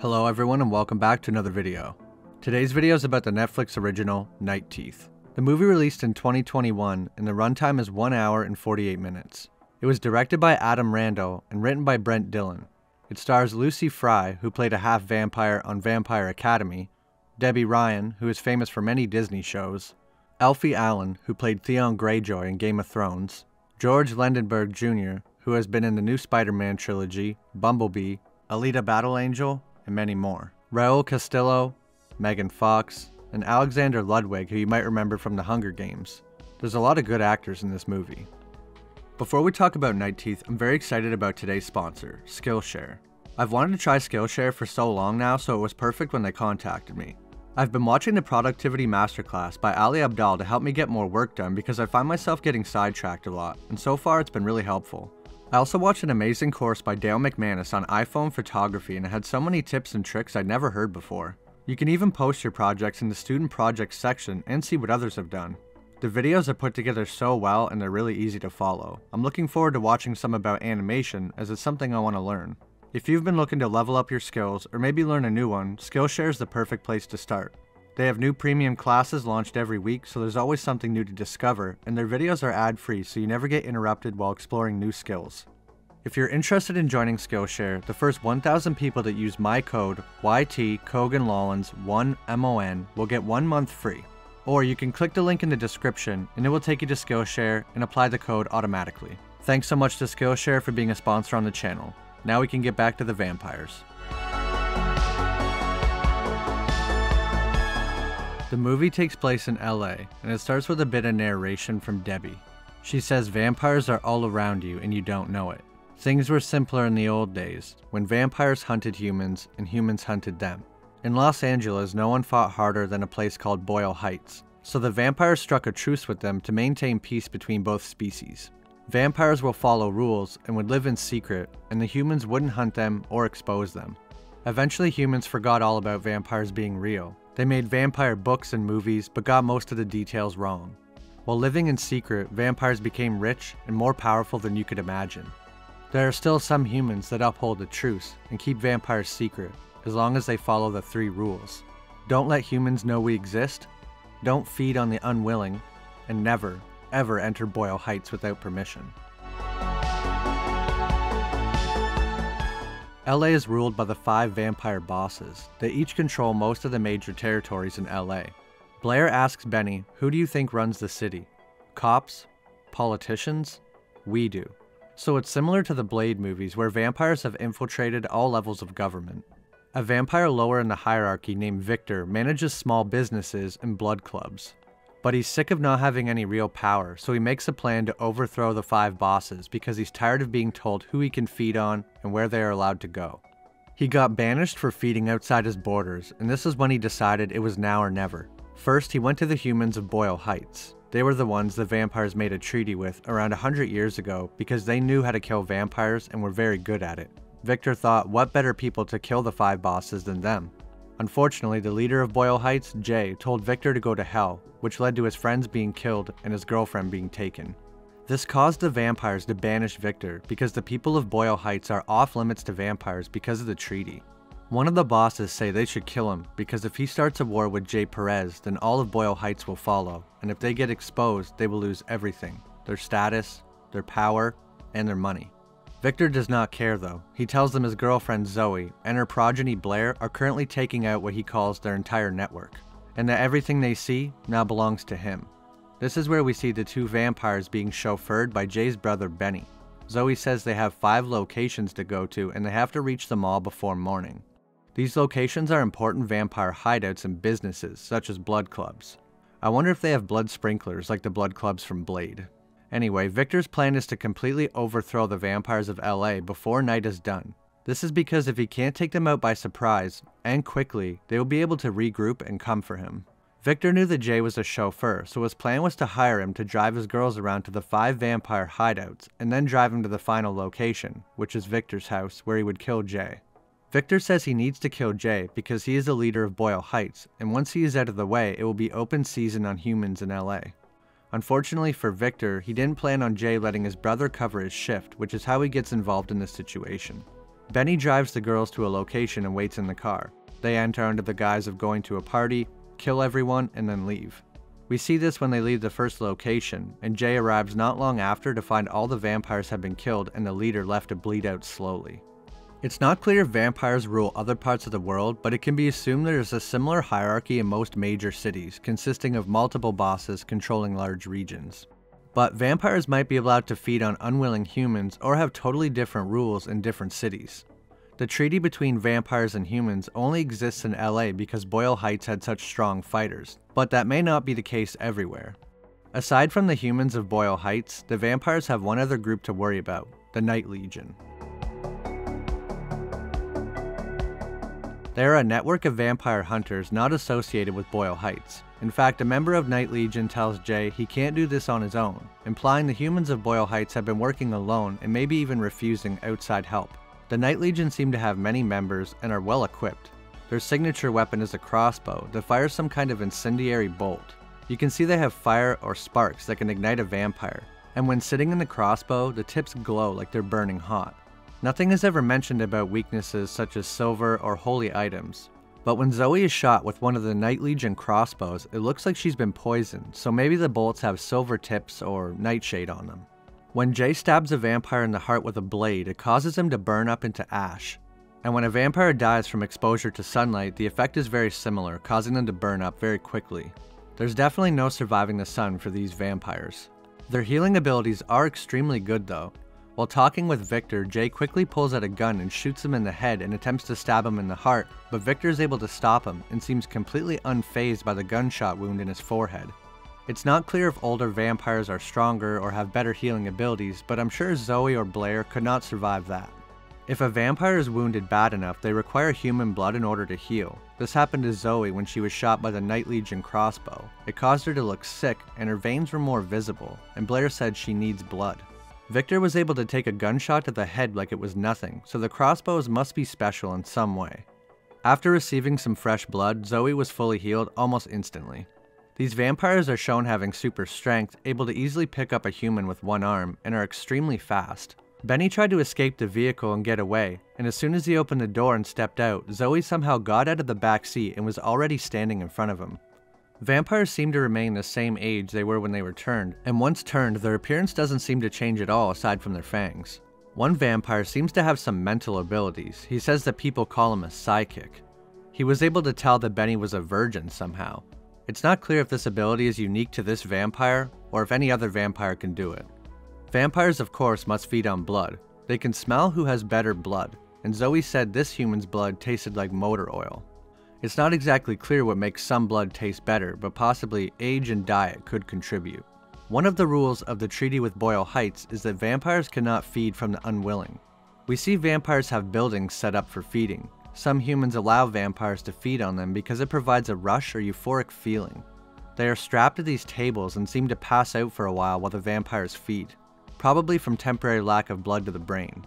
Hello everyone and welcome back to another video. Today's video is about the Netflix original Night Teeth. The movie released in 2021 and the runtime is 1 hour and 48 minutes. It was directed by Adam Randall and written by Brent Dillon. It stars Lucy Fry, who played a half vampire on Vampire Academy, Debby Ryan, who is famous for many Disney shows, Alfie Allen, who played Theon Greyjoy in Game of Thrones, George Lendeborg Jr., who has been in the new Spider Man trilogy, Bumblebee, Alita Battle Angel, and many more. Raul Castillo, Megan Fox, and Alexander Ludwig, who you might remember from the Hunger Games. There's a lot of good actors in this movie. Before we talk about Night Teeth, I'm very excited about today's sponsor, Skillshare. I've wanted to try Skillshare for so long now, so it was perfect when they contacted me. I've been watching the Productivity Masterclass by Ali Abdaal to help me get more work done because I find myself getting sidetracked a lot, and so far it's been really helpful. I also watched an amazing course by Dale McManus on iPhone photography and it had so many tips and tricks I'd never heard before. You can even post your projects in the student projects section and see what others have done. The videos are put together so well and they're really easy to follow. I'm looking forward to watching some about animation as it's something I want to learn. If you've been looking to level up your skills or maybe learn a new one, Skillshare is the perfect place to start. They have new premium classes launched every week, so there's always something new to discover, and their videos are ad-free so you never get interrupted while exploring new skills. If you're interested in joining Skillshare, the first 1,000 people that use my code YT1MON will get one month free. Or you can click the link in the description and it will take you to Skillshare and apply the code automatically. Thanks so much to Skillshare for being a sponsor on the channel. Now we can get back to the vampires. The movie takes place in LA, and it starts with a bit of narration from Debby. She says vampires are all around you and you don't know it. Things were simpler in the old days, when vampires hunted humans and humans hunted them. In Los Angeles, no one fought harder than a place called Boyle Heights, so the vampires struck a truce with them to maintain peace between both species. Vampires will follow rules and would live in secret, and the humans wouldn't hunt them or expose them. Eventually, humans forgot all about vampires being real, they made vampire books and movies, but got most of the details wrong. While living in secret, vampires became rich and more powerful than you could imagine. There are still some humans that uphold the truce and keep vampires secret, as long as they follow the three rules. Don't let humans know we exist, don't feed on the unwilling, and never, ever enter Boyle Heights without permission. LA is ruled by the five vampire bosses. They each control most of the major territories in LA. Blair asks Benny, Who do you think runs the city? Cops? Politicians? We do. So it's similar to the Blade movies where vampires have infiltrated all levels of government. A vampire lower in the hierarchy named Victor manages small businesses and blood clubs. But he's sick of not having any real power, so he makes a plan to overthrow the five bosses because he's tired of being told who he can feed on and where they are allowed to go. He got banished for feeding outside his borders, and this is when he decided it was now or never. First, he went to the humans of Boyle Heights. They were the ones the vampires made a treaty with around 100 years ago because they knew how to kill vampires and were very good at it. Victor thought what better people to kill the five bosses than them. Unfortunately, the leader of Boyle Heights, Jay, told Victor to go to hell, which led to his friends being killed and his girlfriend being taken. This caused the vampires to banish Victor because the people of Boyle Heights are off limits to vampires because of the treaty. One of the bosses say they should kill him because if he starts a war with Jay Perez, then all of Boyle Heights will follow, and if they get exposed, they will lose everything their status, their power, and their money. Victor does not care though. He tells them his girlfriend Zoe and her progeny Blair are currently taking out what he calls their entire network, and that everything they see now belongs to him. This is where we see the two vampires being chauffeured by Jay's brother Benny. Zoe says they have five locations to go to and they have to reach them all before morning. These locations are important vampire hideouts and businesses, such as blood clubs. I wonder if they have blood sprinklers like the blood clubs from Blade. Anyway, Victor's plan is to completely overthrow the vampires of LA before night is done. This is because if he can't take them out by surprise, and quickly, they will be able to regroup and come for him. Victor knew that Jay was a chauffeur, so his plan was to hire him to drive his girls around to the five vampire hideouts, and then drive him to the final location, which is Victor's house, where he would kill Jay. Victor says he needs to kill Jay because he is the leader of Boyle Heights, and once he is out of the way, it will be open season on humans in LA. Unfortunately for Victor, he didn't plan on Jay letting his brother cover his shift, which is how he gets involved in this situation. Benny drives the girls to a location and waits in the car. They enter under the guise of going to a party, kill everyone, and then leave. We see this when they leave the first location, and Jay arrives not long after to find all the vampires have been killed and the leader left to bleed out slowly. It's not clear if vampires rule other parts of the world, but it can be assumed there is a similar hierarchy in most major cities, consisting of multiple bosses controlling large regions. But vampires might be allowed to feed on unwilling humans or have totally different rules in different cities. The treaty between vampires and humans only exists in LA because Boyle Heights had such strong fighters, but that may not be the case everywhere. Aside from the humans of Boyle Heights, the vampires have one other group to worry about, the Night Legion. They are a network of vampire hunters not associated with Boyle Heights. In fact, a member of Night Legion tells Jay he can't do this on his own, implying the humans of Boyle Heights have been working alone and maybe even refusing outside help. The Night Legion seem to have many members and are well equipped. Their signature weapon is a crossbow that fires some kind of incendiary bolt. You can see they have fire or sparks that can ignite a vampire, and when sitting in the crossbow, the tips glow like they're burning hot. Nothing is ever mentioned about weaknesses such as silver or holy items, but when Zoe is shot with one of the Night Legion crossbows, it looks like she's been poisoned, so maybe the bolts have silver tips or nightshade on them. When Jay stabs a vampire in the heart with a blade, it causes him to burn up into ash. And when a vampire dies from exposure to sunlight, the effect is very similar, causing them to burn up very quickly. There's definitely no surviving the sun for these vampires. Their healing abilities are extremely good though. While talking with Victor, Jay quickly pulls out a gun and shoots him in the head and attempts to stab him in the heart, but Victor is able to stop him and seems completely unfazed by the gunshot wound in his forehead. It's not clear if older vampires are stronger or have better healing abilities, but I'm sure Zoe or Blair could not survive that. If a vampire is wounded bad enough, they require human blood in order to heal. This happened to Zoe when she was shot by the Night Legion crossbow. It caused her to look sick, and her veins were more visible, and Blair said she needs blood. Victor was able to take a gunshot to the head like it was nothing, so the crossbows must be special in some way. After receiving some fresh blood, Zoe was fully healed almost instantly. These vampires are shown having super strength, able to easily pick up a human with one arm, and are extremely fast. Benny tried to escape the vehicle and get away, and as soon as he opened the door and stepped out, Zoe somehow got out of the back seat and was already standing in front of him. Vampires seem to remain the same age they were when they were turned, and once turned, their appearance doesn't seem to change at all aside from their fangs. One vampire seems to have some mental abilities. He says that people call him a psychic. He was able to tell that Benny was a virgin somehow, it's not clear if this ability is unique to this vampire, or if any other vampire can do it. Vampires of course must feed on blood. They can smell who has better blood, and Zoe said this human's blood tasted like motor oil. It's not exactly clear what makes some blood taste better, but possibly age and diet could contribute. One of the rules of the treaty with Boyle Heights is that vampires cannot feed from the unwilling. We see vampires have buildings set up for feeding, some humans allow vampires to feed on them because it provides a rush or euphoric feeling. They are strapped to these tables and seem to pass out for a while while the vampires feed, probably from temporary lack of blood to the brain.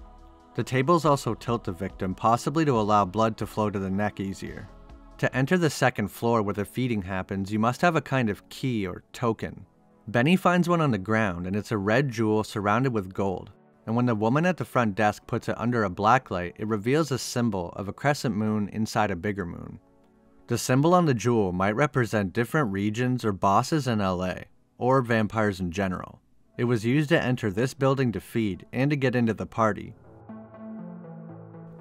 The tables also tilt the victim, possibly to allow blood to flow to the neck easier. To enter the second floor where the feeding happens, you must have a kind of key or token. Benny finds one on the ground, and it's a red jewel surrounded with gold and when the woman at the front desk puts it under a blacklight, it reveals a symbol of a crescent moon inside a bigger moon. The symbol on the jewel might represent different regions or bosses in LA, or vampires in general. It was used to enter this building to feed and to get into the party.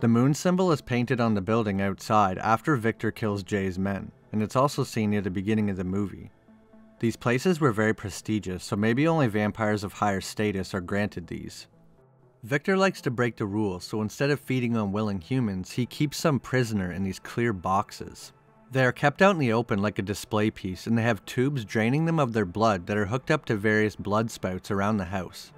The moon symbol is painted on the building outside after Victor kills Jay's men, and it's also seen near the beginning of the movie. These places were very prestigious, so maybe only vampires of higher status are granted these. Victor likes to break the rules, so instead of feeding on willing humans, he keeps some prisoner in these clear boxes. They are kept out in the open like a display piece, and they have tubes draining them of their blood that are hooked up to various blood spouts around the house.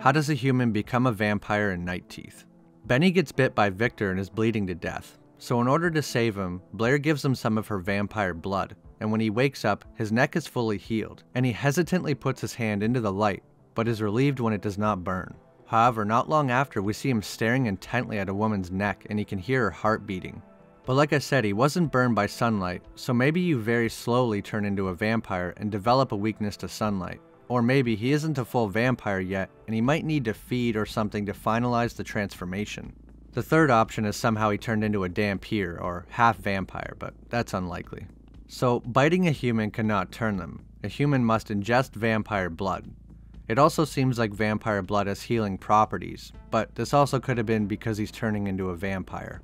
How does a human become a vampire in Night Teeth? Benny gets bit by Victor and is bleeding to death, so in order to save him, Blair gives him some of her vampire blood, and when he wakes up, his neck is fully healed, and he hesitantly puts his hand into the light but is relieved when it does not burn. However, not long after, we see him staring intently at a woman's neck and he can hear her heart beating. But like I said, he wasn't burned by sunlight, so maybe you very slowly turn into a vampire and develop a weakness to sunlight. Or maybe he isn't a full vampire yet, and he might need to feed or something to finalize the transformation. The third option is somehow he turned into a dhampir, or half vampire, but that's unlikely. So, biting a human cannot turn them. A human must ingest vampire blood. It also seems like vampire blood has healing properties, but this also could have been because he's turning into a vampire.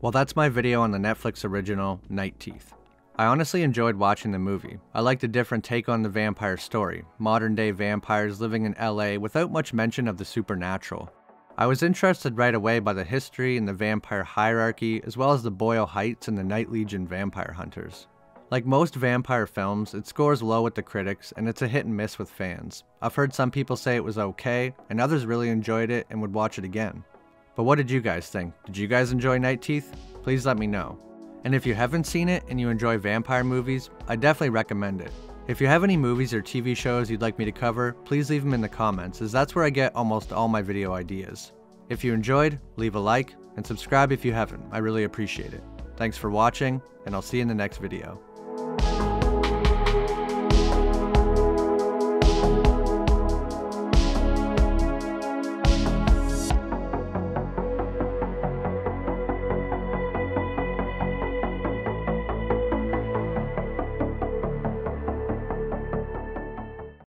Well, that's my video on the Netflix original, Night Teeth. I honestly enjoyed watching the movie. I liked a different take on the vampire story, modern day vampires living in LA without much mention of the supernatural. I was interested right away by the history and the vampire hierarchy, as well as the Boyle Heights and the Night Legion vampire hunters. Like most vampire films, it scores low with the critics, and it's a hit and miss with fans. I've heard some people say it was okay, and others really enjoyed it and would watch it again. But what did you guys think? Did you guys enjoy Night Teeth? Please let me know. And if you haven't seen it and you enjoy vampire movies, I definitely recommend it. If you have any movies or TV shows you'd like me to cover, please leave them in the comments, as that's where I get almost all my video ideas. If you enjoyed, leave a like, and subscribe if you haven't, I really appreciate it. Thanks for watching, and I'll see you in the next video.